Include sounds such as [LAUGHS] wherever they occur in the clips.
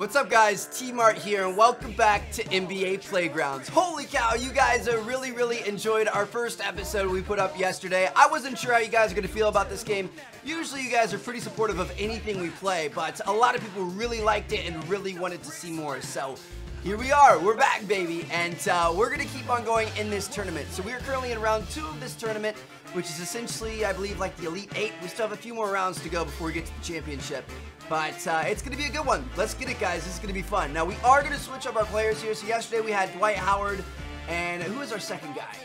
What's up guys, T-Mart here and welcome back to NBA Playgrounds. Holy cow, you guys really, really enjoyed our first episode we put up yesterday. I wasn't sure how you guys are going to feel about this game. Usually you guys are pretty supportive of anything we play, but a lot of people really liked it and really wanted to see more. So here we are, we're back baby, and uh, we're going to keep on going in this tournament. So we are currently in round two of this tournament, which is essentially, I believe, like the Elite Eight. We still have a few more rounds to go before we get to the championship. But uh, it's going to be a good one. Let's get it, guys. This is going to be fun. Now, we are going to switch up our players here. So yesterday we had Dwight Howard, and who is our second guy?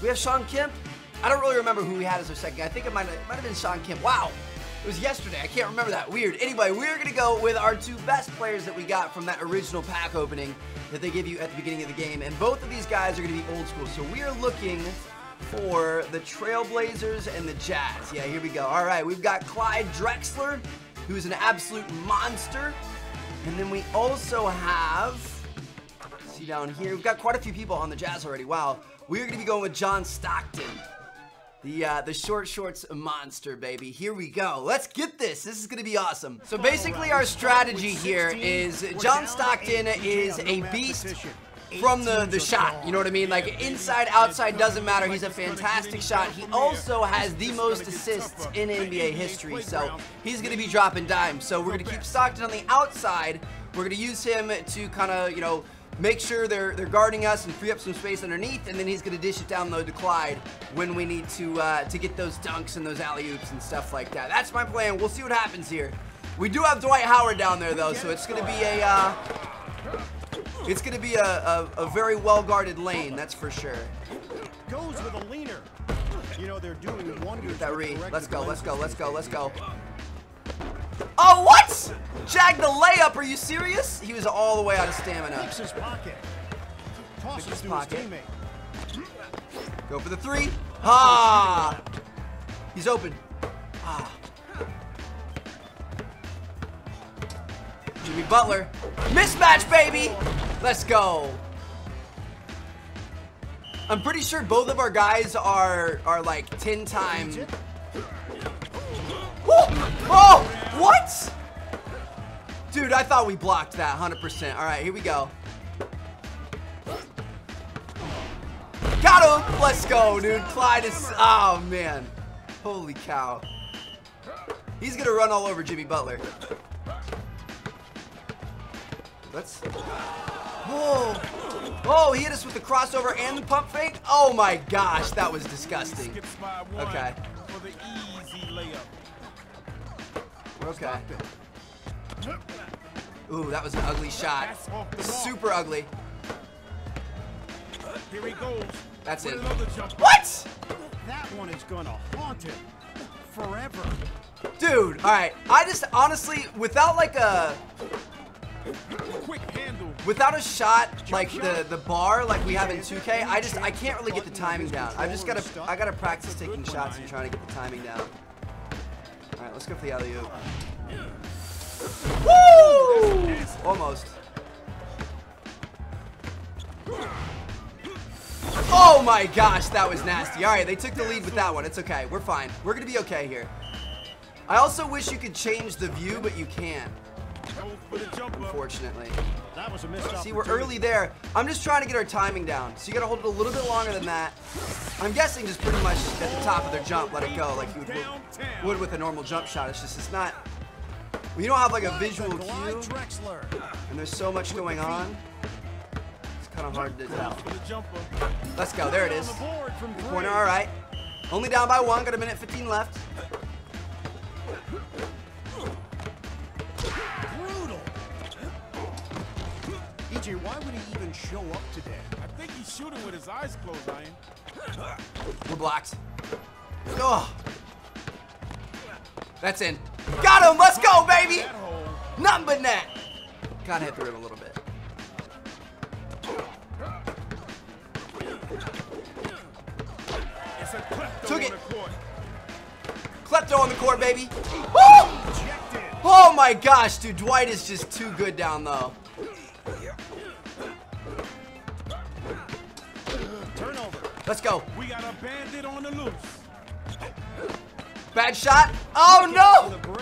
We have Shawn Kemp. I don't really remember who we had as our second guy. I think it might have, might have been Shawn Kemp. Wow. It was yesterday. I can't remember that. Weird. Anyway, we're going to go with our two best players that we got from that original pack opening that they give you at the beginning of the game. And both of these guys are going to be old school. So we are looking for the Trailblazers and the Jazz. Yeah, here we go. All right, we've got Clyde Drexler who's an absolute monster. And then we also have, see down here, we've got quite a few people on the Jazz already. Wow. We're going to be going with John Stockton. The, uh, the short shorts monster, baby. Here we go. Let's get this. This is going to be awesome. So basically our strategy here is John Stockton is a beast from the, the shot. You know what I mean? Like inside, outside, doesn't matter. He's a fantastic shot. He also has the most assists in NBA history. So he's going to be dropping dimes. So we're going to keep Stockton on the outside. We're going to use him to kind of, you know, make sure they're they're guarding us and free up some space underneath, and then he's gonna dish it down low to Clyde when we need to uh, to get those dunks and those alley oops and stuff like that. That's my plan. We'll see what happens here. We do have Dwight Howard down there though, so it's gonna be a uh, it's going to be a, a, a very well-guarded lane, that's for sure. Goes with a leaner. You know, they're doing wonders. That re. Let's go, let's go, let's go, let's go. Oh, what? Jag the layup, are you serious? He was all the way out of stamina. Picks his pocket. Tosses his to pocket. his teammate. Go for the three. Ah! He's open. Ah. Jimmy Butler. Mismatch, baby! Let's go. I'm pretty sure both of our guys are are like 10 time. Oh, oh, what? Dude, I thought we blocked that 100%. All right, here we go. Got him! Let's go, dude. Clyde is. Oh, man. Holy cow. He's gonna run all over Jimmy Butler. Let's. Whoa! Oh, he hit us with the crossover and the pump fake? Oh my gosh, that was disgusting. Okay. Okay. Ooh, that was an ugly shot. Super ugly. Here he goes. That's it. What? That one is gonna haunt him forever. Dude, alright. I just honestly, without like a. Without a shot like the the bar like we have in 2K, I just I can't really get the timing down. I just gotta I gotta practice taking shots and trying to get the timing down. All right, let's go for the alley oop. Woo! Almost. Oh my gosh, that was nasty. All right, they took the lead with that one. It's okay. We're fine. We're gonna be okay here. I also wish you could change the view, but you can't. Unfortunately. That was a missed See, we're early there. I'm just trying to get our timing down. So you gotta hold it a little bit longer than that. I'm guessing just pretty much at the top of their jump, let it go like you would, would with a normal jump shot. It's just, it's not, you don't have like a visual cue, and there's so much going on, it's kind of hard to tell. Let's go, there it is. Corner, all right. Only down by one, got a minute 15 left. Even show up today? I think he's shooting with his eyes closed, Iron. We're blocked. Oh. That's in. Got him! Let's go, baby! Nothing but net. Gotta hit the rim a little bit. Took it. Klepto on the court, baby. Woo! Oh my gosh, dude. Dwight is just too good down low. Let's go. We got a bandit on the loose. Bad shot. Oh no!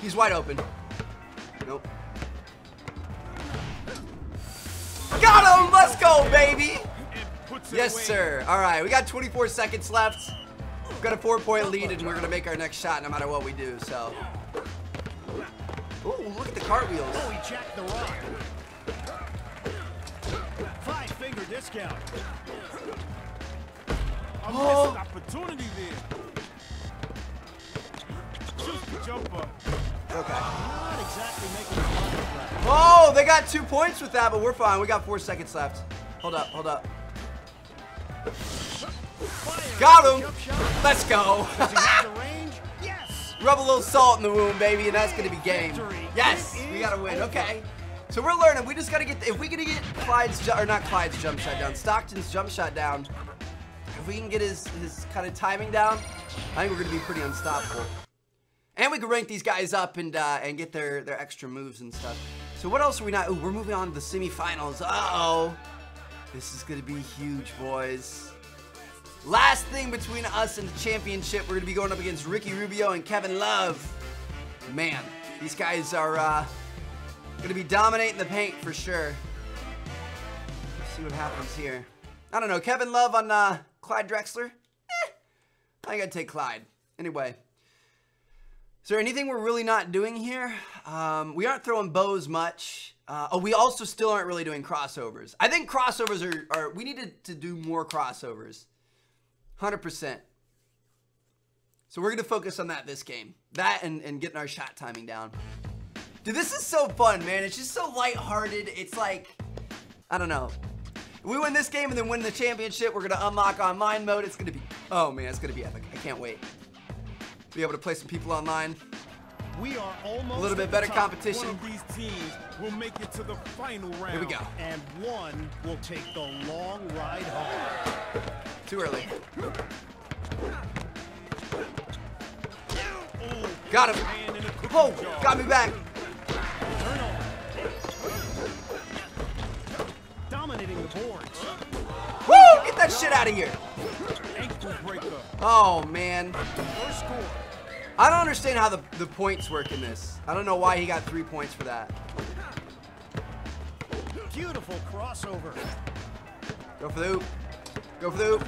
He's wide open. Nope. Got him! Let's go, baby! Yes, sir. All right, we got 24 seconds left. We've got a four-point lead, and we're going to make our next shot no matter what we do, so... Ooh, look at the cartwheels. Oh, he jacked the rock discount. A Oh. opportunity there. The jumper. Okay. Not exactly making. Oh, they got two points with that, but we're fine. We got four seconds left. Hold up, hold up. Got him. Let's go. Does he have the [LAUGHS] range? Yes. Rub a little salt in the wound, baby, and that's gonna be game. Yes, we gotta win. Okay. So we're learning. We just gotta get. If we can get Clyde's or not Clyde's jump shot down, Stockton's jump shot down. If we can get his his kind of timing down, I think we're gonna be pretty unstoppable. And we can rank these guys up and uh, and get their their extra moves and stuff. So what else are we not? Ooh, we're moving on to the semifinals. Uh oh, this is gonna be huge, boys. Last thing between us and the championship, we're gonna be going up against Ricky Rubio and Kevin Love. Man, these guys are uh, gonna be dominating the paint for sure. Let's see what happens here. I don't know, Kevin Love on uh, Clyde Drexler. Eh, I gotta take Clyde. Anyway, is there anything we're really not doing here? Um, we aren't throwing bows much. Uh, oh, we also still aren't really doing crossovers. I think crossovers are, are we needed to do more crossovers. 100%. So we're going to focus on that this game. That and, and getting our shot timing down. Dude, this is so fun, man. It's just so lighthearted. It's like, I don't know. If we win this game and then win the championship, we're going to unlock online mode. It's going to be, oh man, it's going to be epic. I can't wait. Be able to play some people online. We are almost A little bit better top, One competition. of these teams will make it to the final round. Here we go. And one will take the long ride home. Too early. Got him. hand in the cookie Oh, got me back. Dominating the boards. Woo! Get that shit out of here. Oh, man. I don't understand how the, the points work in this. I don't know why he got three points for that. Beautiful crossover. Go for the hoop. Go for the hoop.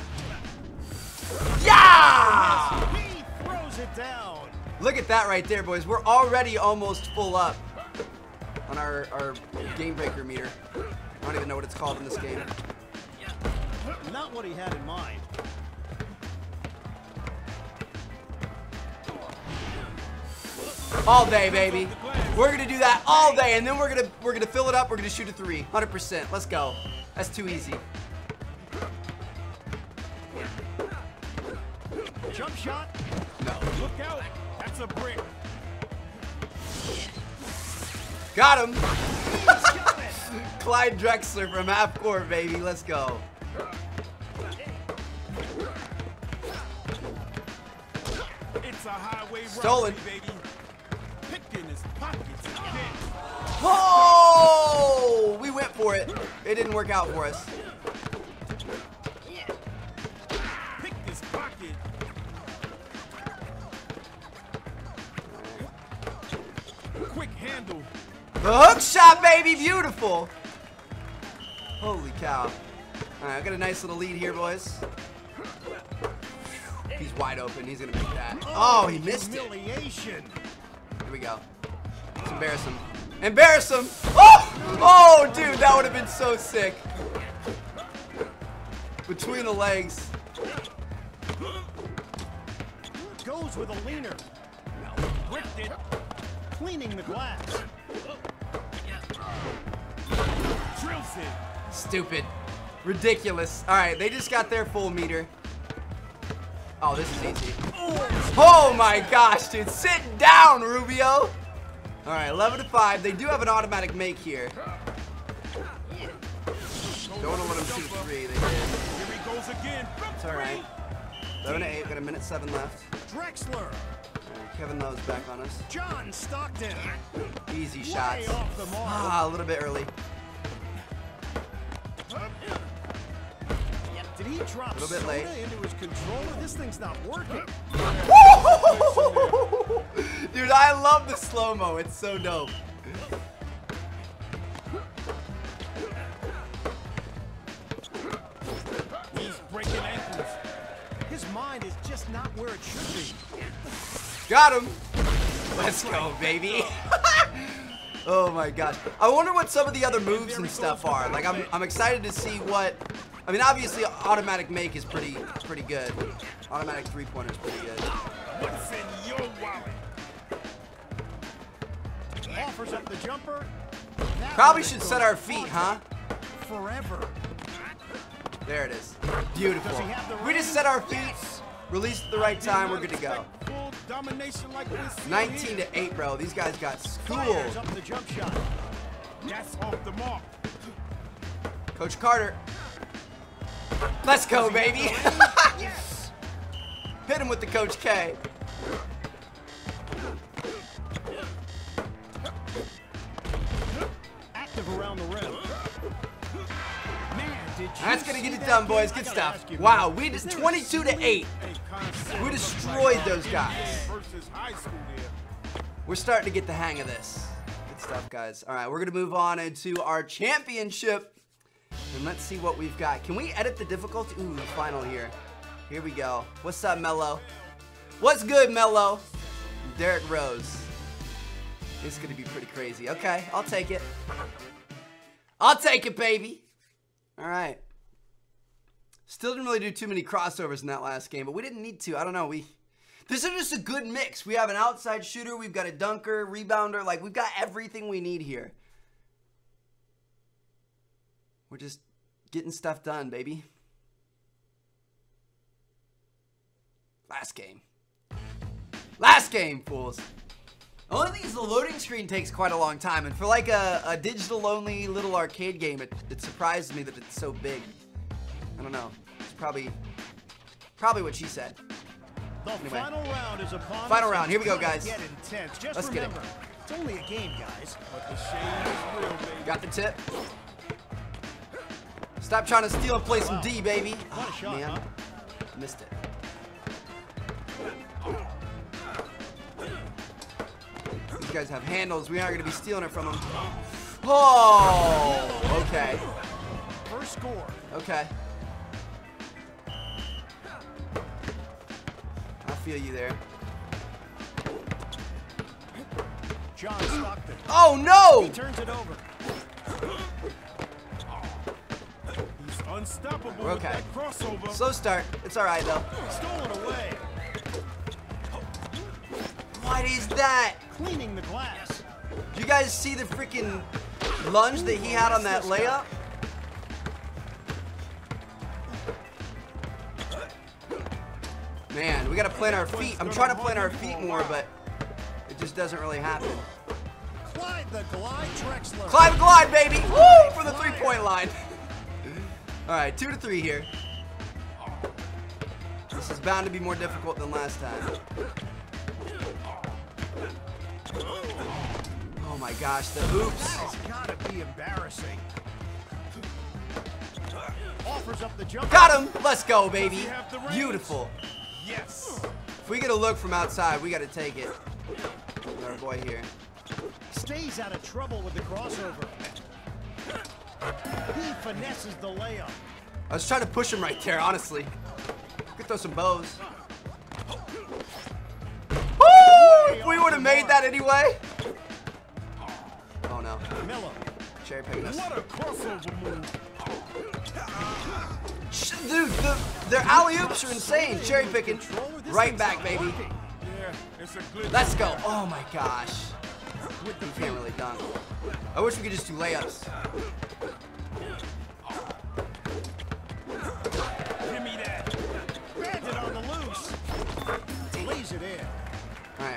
Yeah! He throws it down. Look at that right there, boys. We're already almost full up on our, our game breaker meter. I don't even know what it's called in this game. Not what he had in mind. All day, baby. We're gonna do that all day, and then we're gonna we're gonna fill it up. We're gonna shoot a three, 100%. Let's go. That's too easy. Jump shot. No. Look out. That's a brick. Got him. [LAUGHS] Clyde Drexler from half court, baby. Let's go. It's a highway Stolen. robbery, baby. Picked in his pockets again. Oh! We went for it. It didn't work out for us. The hook shot, baby. Beautiful. Holy cow. All right, I got a nice little lead here, boys. He's wide open. He's to make that. Oh, oh, he missed it. Here we go. Let's embarrass him. Embarrass him. Oh! Oh, dude, that would have been so sick. Between the legs. Goes with a leaner. Ripped it. Cleaning the glass. Stupid. Ridiculous. All right, they just got their full meter. Oh, this is easy. Oh my gosh, dude. Sit down, Rubio. All right, 11 to 5. They do have an automatic make here. Don't want to let them shoot three. They did. Here he goes again. It's all right. 11 to 8. Got a minute 7 left. Drexler. Kevin Love's back on us. John Stockton. Easy shots. off the mark. Ah, a little bit early. He dropped a little bit late. into his controller. This thing's not working. [LAUGHS] Dude, I love the slow-mo. It's so dope. He's breaking ankles. His mind is just not where it should be. Got him. Let's go, baby. [LAUGHS] oh my gosh. I wonder what some of the other moves and stuff are. Like, I'm, I'm excited to see what I mean, obviously, automatic make is pretty, pretty good. Automatic three pointer is pretty good. What's in your wallet? Offers up the jumper. That Probably should set our feet, huh? Forever. There it is. Beautiful. Does he have the We just set our feet, released at the right time, we're good to go. Full domination like we 19 to 8, bro. These guys got schooled. up the Let's go, baby. [LAUGHS] Yes. Hit him with the Coach K. Active around the rim. Man, did you That's gonna get it done, boys. Good stuff. Wow, we is did 22 to 8. We destroyed those guys. Versus high school there. We're starting to get the hang of this. Good stuff, guys. All right, we're gonna move on into our championship, and let's see what we've got. Can we edit the difficulty? Ooh, the final here. Here we go. What's up, Melo? What's good, Melo? Derrick Rose. This is gonna be pretty crazy. Okay, I'll take it. I'll take it, baby. All right. Still didn't really do too many crossovers in that last game, but we didn't need to. I don't know. We this is just a good mix. We have an outside shooter, we've got a dunker, rebounder, like we've got everything we need here. We're just getting stuff done, baby. Last game. Last game, fools. The only thing is the loading screen takes quite a long time, and for like a, a digital-only little arcade game, it, it surprises me that it's so big. I don't know. It's probably probably what she said. The Anyway. final round is upon Final round. Here we go, guys. Get Let's get it. it's only a game, guys. But the shade is real, baby. Got the tip. Stop trying to steal and play some D, baby. What a Ah, shot, man. huh? Missed it. These guys have handles. We aren't going to be stealing it from them. Oh, okay. First score. Okay. I feel you there. John Stockton. Oh, no! He turns it over. Unstoppable We're okay. crossover. Slow start. It's all right, though. Stolen away. What is that? Cleaning the glass. Do you guys see the freaking lunge that he had on that layup? Man, we gotta plant our feet. I'm trying to plant our feet more, but it just doesn't really happen. Clyde the Glide Drexler. Clyde glide, baby! Woo! For the three-point line. All right, two to three here. This is bound to be more difficult than last time. Oh my gosh, the oops. That's gotta be embarrassing. Offers up the jump. Got him! Let's go, baby. he have the range? Beautiful. Yes. If we get a look from outside, we gotta take it. Our boy here. Stays out of trouble with the crossover. He finesses the layup. I was trying to push him right there, honestly. Could throw some bows. Woo! We would have made that anyway. Oh no. Miller. Cherry picking us. What a crossover move. Dude, the, their alley oops are insane. Cherry picking. Right back, baby. Yeah, it's a good. Let's go. Oh my gosh. You can't really dunk. I wish we could just do layups.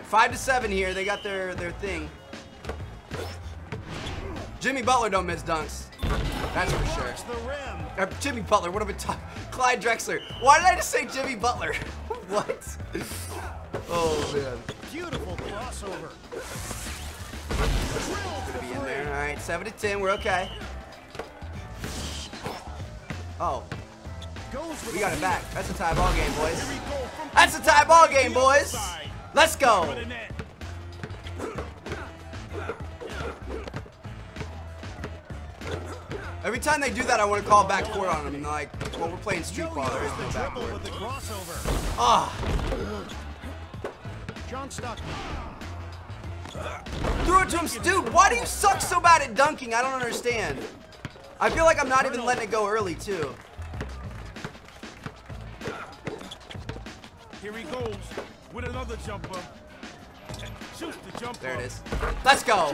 Five to seven here. They got their their thing. Jimmy Butler don't miss dunks. That's for sure. Marks the rim. Uh, Jimmy Butler. What am I talking? Clyde Drexler. Why did I just say Jimmy Butler? [LAUGHS] what? Oh man. Beautiful crossover. Gonna be in there. All right, seven to ten. We're okay. Oh, we got it back. That's a tie ball game, boys. Here we go from That's a tie ball game, boys. Let's go. Every time they do that, I want to call back court on them. And like, well, we're playing street ball. There is no backcourt. with the crossover. Ah, John Stockton. Threw it to him. Dude, why do you suck so bad at dunking? I don't understand. I feel like I'm not even letting it go early, too. Here he goes with another jumper. Shoots the jumper. There it is. Let's go.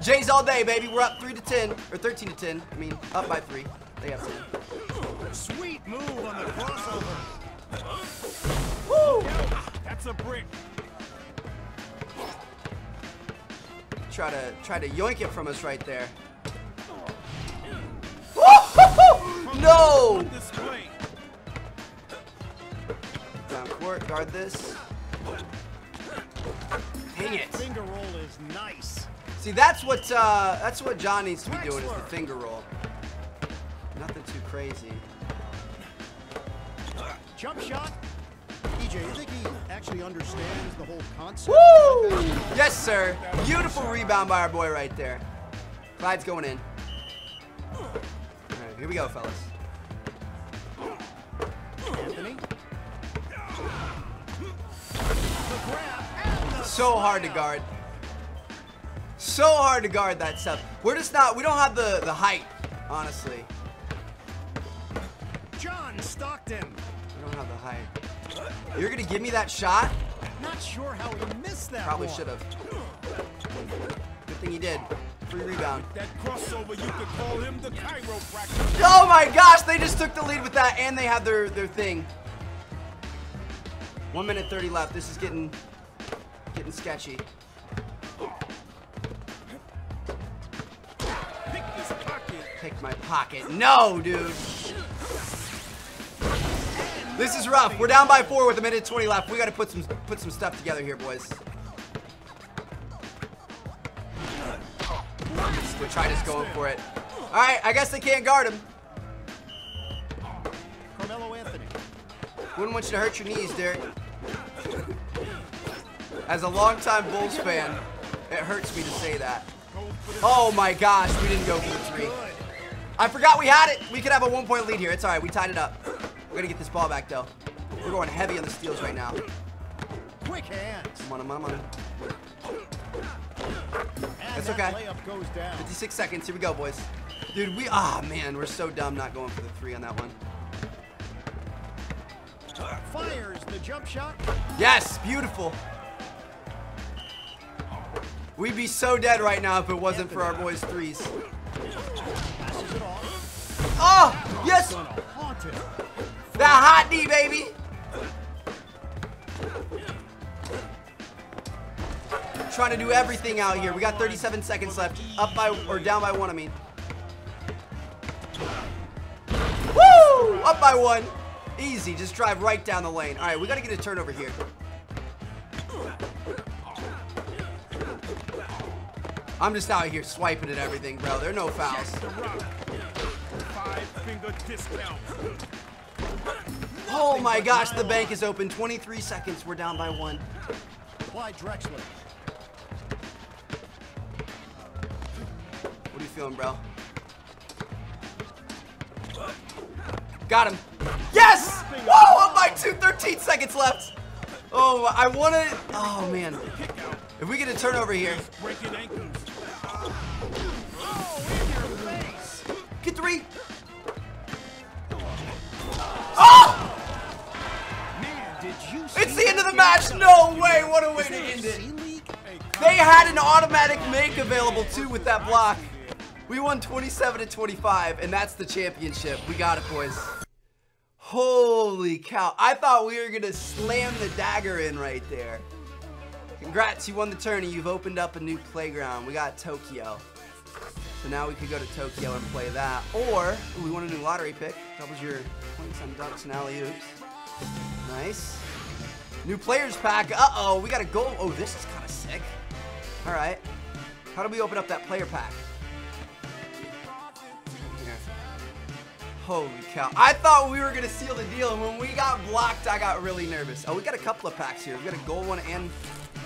Jays all day, baby. We're up 3 to 10. Or 13 to 10. I mean, up by 3. They have 10. Sweet move on the crossover. Woo! That's a brick. Try to try to yoink it from us right there. Oh. No! Court, guard this. Dang it. Finger roll is nice. See, that's what uh, that's what John needs to be doing is the finger roll. Nothing too crazy. Jump shot. EJ, you think he actually understands the whole concept? Woo! Yes, sir. Beautiful rebound by our boy right there. Clyde's going in. All right, here we go, fellas. So hard to guard. So hard to guard that stuff. We're just not. We don't have the the height, honestly. John Stockton. We don't have the height. You're gonna give me that shot? Not sure how he missed that Probably should have. Good thing you did. Free rebound. That crossover, you could call him the chiropractor. Oh my gosh, they just took the lead with that and they have their, their thing. One minute 30 left. This is getting getting sketchy. Pick this pocket. Pick my pocket. No, dude. This is rough. We're down by four with a minute 20 left. We gotta put some put some stuff together here, boys. We'll try just going for it. Alright, I guess they can't guard him. Carmelo Anthony. Wouldn't want you to hurt your knees, Derrick. As a longtime Bulls fan, it hurts me to say that. Goes for the Oh my gosh, we didn't go for the three. I forgot we had it. We could have a one point lead here. It's all right. We tied it up. We're gonna get this ball back though. We're going heavy on the steals right now. Quick hands. Come on, come on, come on. That's okay. goes down. 56 seconds. Here we go, boys. Dude, we ah man, we're so dumb not going for the three on that one. Fires the jump shot. Yes, beautiful. We'd be so dead right now if it wasn't for our boys' threes. Oh, yes, that hot D, baby. Trying to do everything out here. We got 37 seconds left. Up by, or down by one, I mean. Woo! Up by one. Easy, just drive right down the lane. All right, we got to get a turnover here. I'm just out here swiping at everything, bro. There are no fouls. the rock. Five finger discount. Oh my gosh, the bank is open. 23 seconds. We're down by one. Clyde Drexler. What are you feeling, bro? Got him. Yes! Whoa, up by two, 13 seconds left. Oh, I want to. Oh, man. If we get a turnover here. Get three. Oh! It's the end of the match. No way. What a way to end it. They had an automatic make available too with that block. We won 27 to 25, and that's the championship. We got it, boys. Holy cow. I thought we were going to slam the dagger in right there. Congrats, you won the tourney. You've opened up a new playground. We got Tokyo. So now we could go to Tokyo and play that. Or, ooh, we want a new lottery pick. Doubles your points on ducks and alley-oops. Nice. New players pack. Uh-oh, we got a goal. Oh, this is kind of sick. All right. How do we open up that player pack? Holy cow. I thought we were going to seal the deal, and when we got blocked, I got really nervous. Oh, we got a couple of packs here. We got a gold one and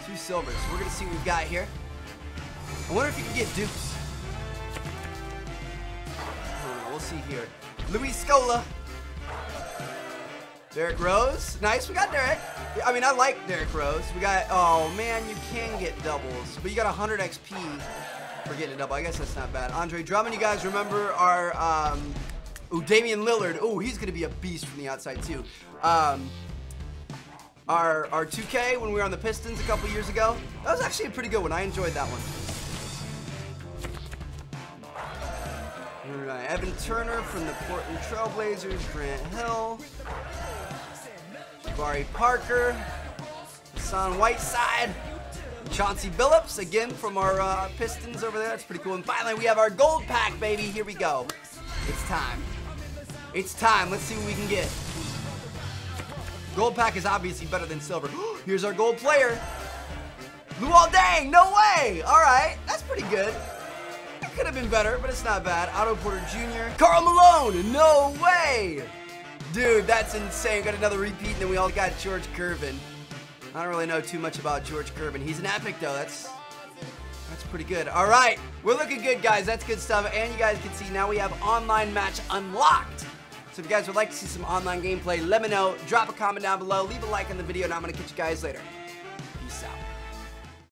two silvers. We're going to see what we've got here. I wonder if you can get dupes. See here. Luis Scola. Derrick Rose. Nice. We got Derrick. I mean, I like Derrick Rose. We got, oh man, you can get doubles, but you got 100 XP for getting a double. I guess that's not bad. Andre Drummond, you guys remember our, um, ooh, Damian Lillard. Oh, he's going to be a beast from the outside too. Um, our, our 2K when we were on the Pistons a couple years ago. That was actually a pretty good one. I enjoyed that one. All right, Evan Turner from the Portland Trailblazers, Grant Hill, Jabari Parker, Hassan Whiteside, Chauncey Billups, again from our uh, Pistons over there. That's pretty cool. And finally, we have our gold pack, baby. Here we go. It's time. It's time. Let's see what we can get. Gold pack is obviously better than silver. [GASPS] Here's our gold player. Luol Deng, no way. All right, that's pretty good. Could have been better, but it's not bad. Otto Porter Jr. Karl Malone, no way. Dude, that's insane. Got another repeat, and then we all got George Gervin. I don't really know too much about George Gervin. He's an epic, though. That's that's pretty good. All right, we're looking good, guys. That's good stuff. And you guys can see now we have online match unlocked. So if you guys would like to see some online gameplay, let me know. Drop a comment down below. Leave a like on the video, and I'm going to catch you guys later.